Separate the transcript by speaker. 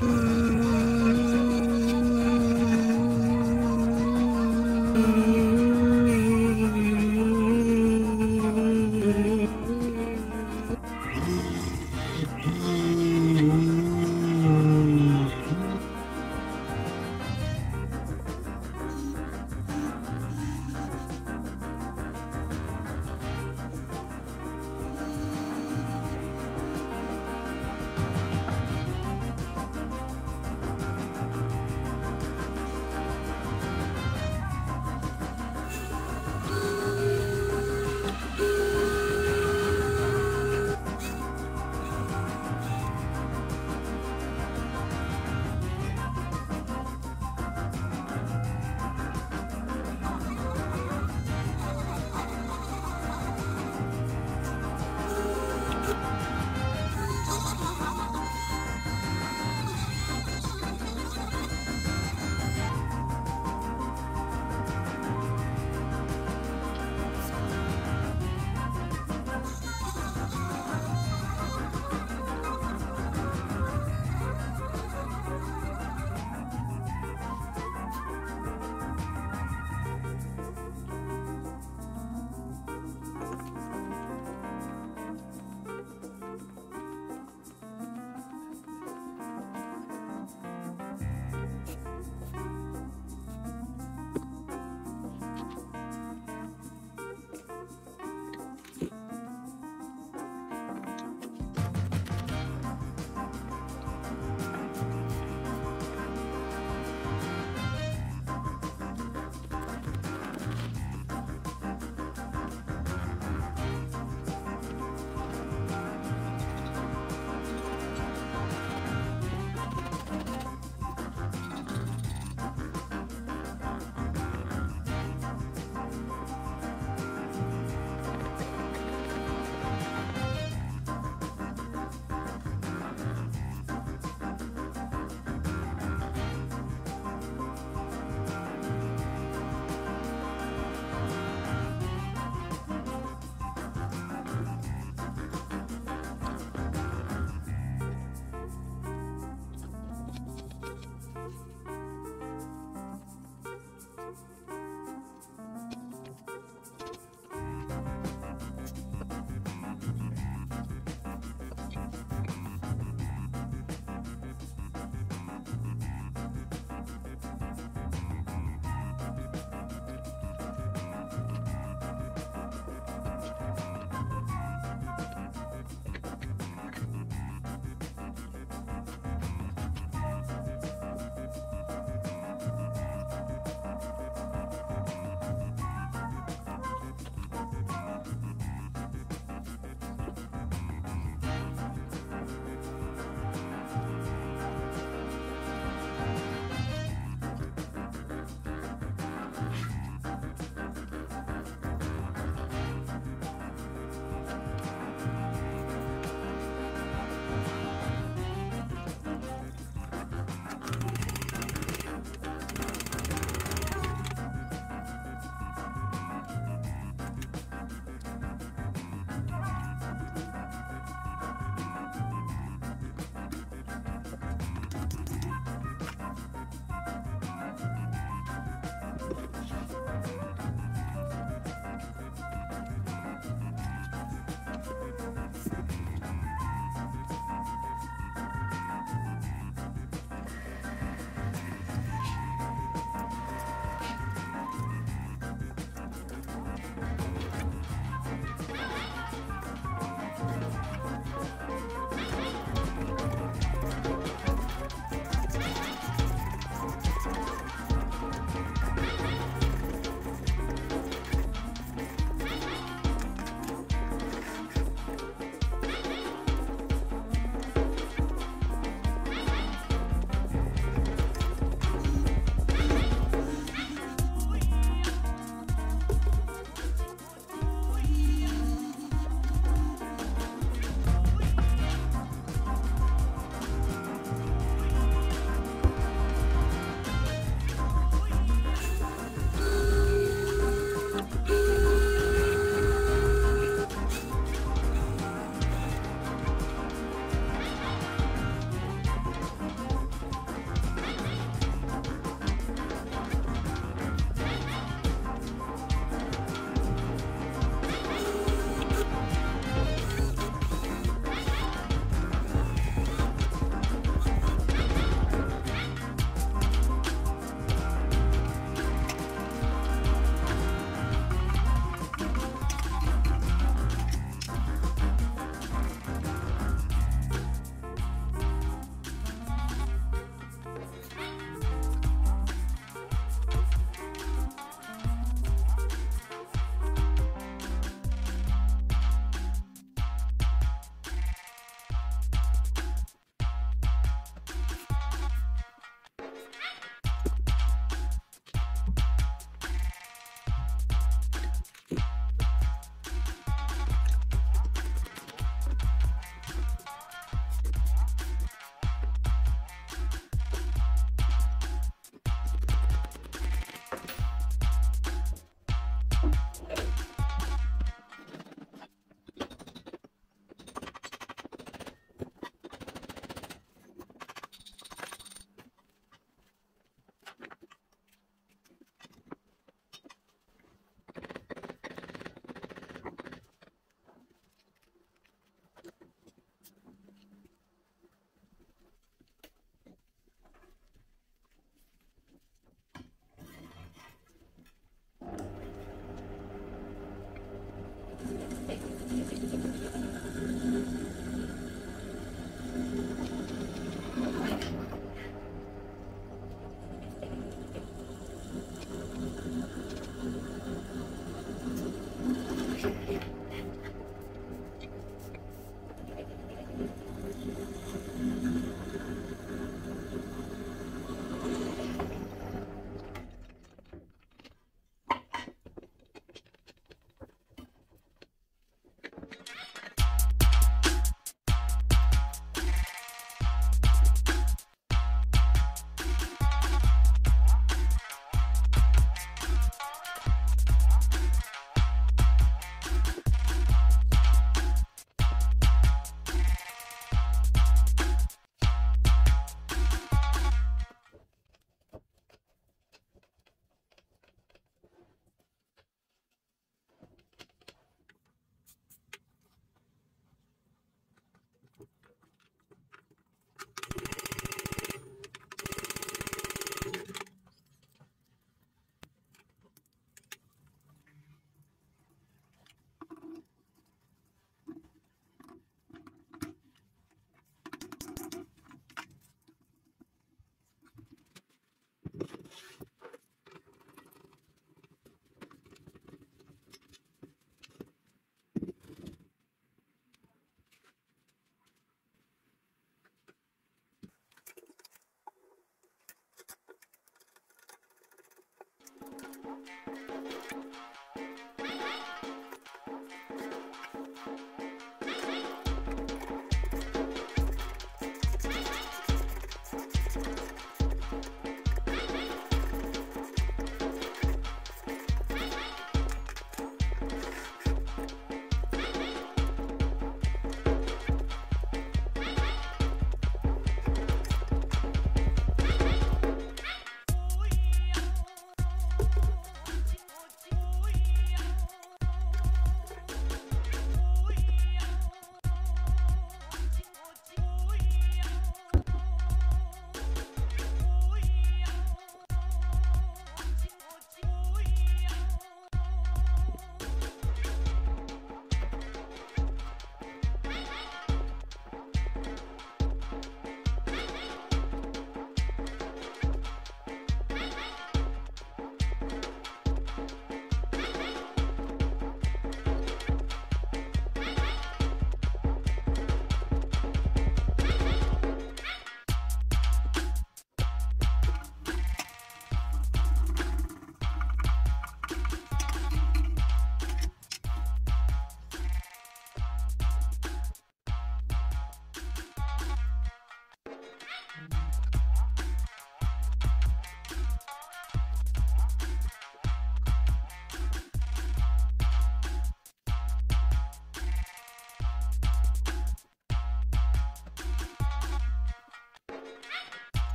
Speaker 1: Mm.